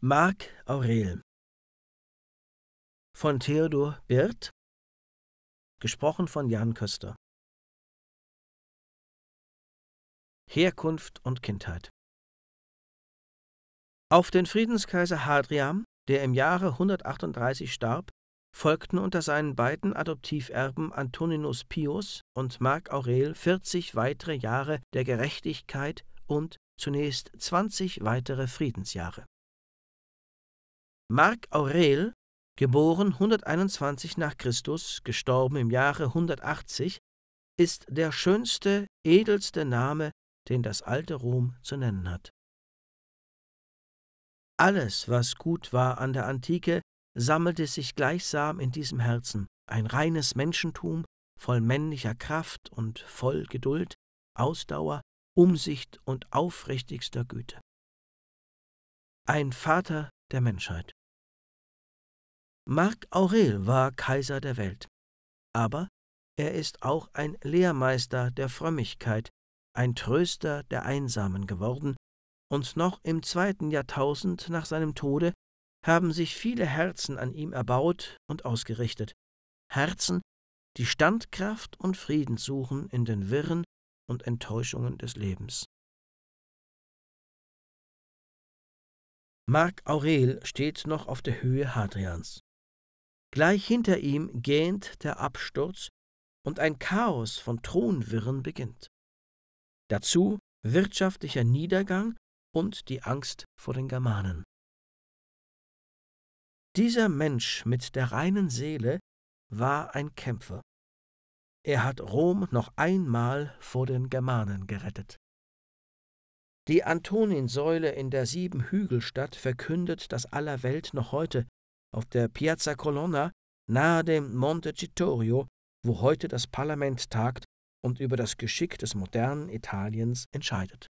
Marc Aurel. Von Theodor Birth gesprochen von Jan Köster. Herkunft und Kindheit. Auf den Friedenskaiser Hadrian, der im Jahre 138 starb, folgten unter seinen beiden Adoptiverben Antoninus Pius und Marc Aurel 40 weitere Jahre der Gerechtigkeit und zunächst 20 weitere Friedensjahre. Marc Aurel, geboren 121 nach Christus, gestorben im Jahre 180, ist der schönste, edelste Name, den das alte Rom zu nennen hat. Alles, was gut war an der Antike, sammelte sich gleichsam in diesem Herzen, ein reines Menschentum, voll männlicher Kraft und voll Geduld, Ausdauer, Umsicht und aufrichtigster Güte. Ein Vater der Menschheit. Marc Aurel war Kaiser der Welt, aber er ist auch ein Lehrmeister der Frömmigkeit, ein Tröster der Einsamen geworden, und noch im zweiten Jahrtausend nach seinem Tode haben sich viele Herzen an ihm erbaut und ausgerichtet, Herzen, die Standkraft und Frieden suchen in den Wirren und Enttäuschungen des Lebens. Marc Aurel steht noch auf der Höhe Hadrians. Gleich hinter ihm gähnt der Absturz und ein Chaos von Thronwirren beginnt. Dazu wirtschaftlicher Niedergang und die Angst vor den Germanen. Dieser Mensch mit der reinen Seele war ein Kämpfer. Er hat Rom noch einmal vor den Germanen gerettet. Die Antoninsäule in der Siebenhügelstadt verkündet das aller Welt noch heute auf der Piazza Colonna nahe dem Monte Citorio, wo heute das Parlament tagt und über das Geschick des modernen Italiens entscheidet